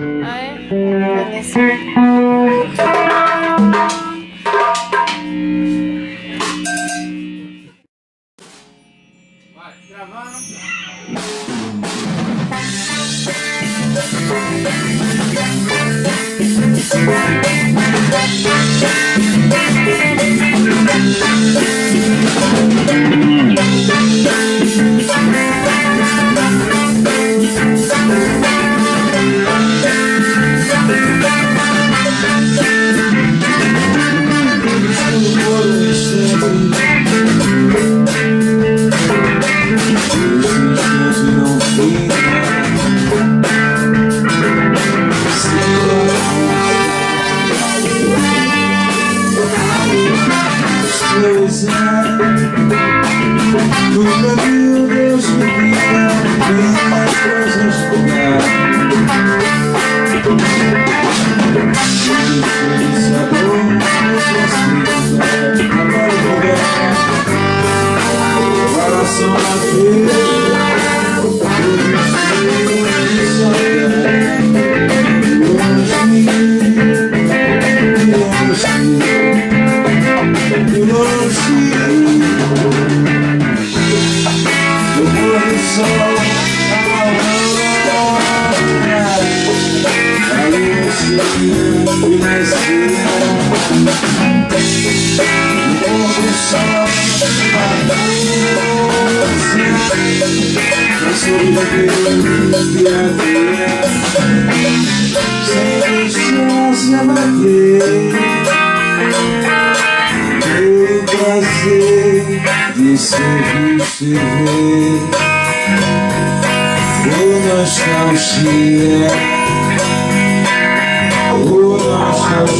Ah, é? Vai, gravando. poison. Who love you? Sem chance a bater o Unoś nam siłę Unoś